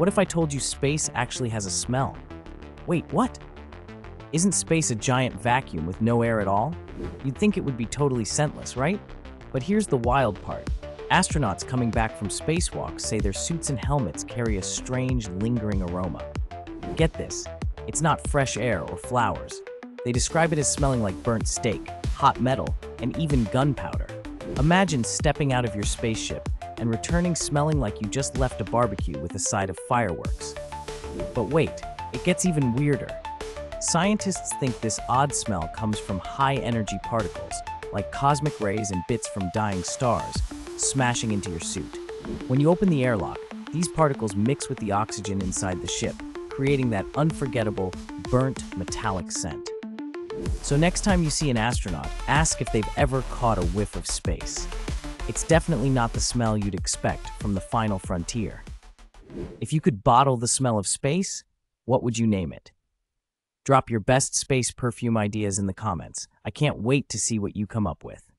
What if I told you space actually has a smell? Wait, what? Isn't space a giant vacuum with no air at all? You'd think it would be totally scentless, right? But here's the wild part. Astronauts coming back from spacewalks say their suits and helmets carry a strange, lingering aroma. Get this, it's not fresh air or flowers. They describe it as smelling like burnt steak, hot metal, and even gunpowder. Imagine stepping out of your spaceship and returning smelling like you just left a barbecue with a side of fireworks. But wait, it gets even weirder. Scientists think this odd smell comes from high-energy particles, like cosmic rays and bits from dying stars, smashing into your suit. When you open the airlock, these particles mix with the oxygen inside the ship, creating that unforgettable, burnt, metallic scent. So next time you see an astronaut, ask if they've ever caught a whiff of space. It's definitely not the smell you'd expect from the final frontier. If you could bottle the smell of space, what would you name it? Drop your best space perfume ideas in the comments. I can't wait to see what you come up with.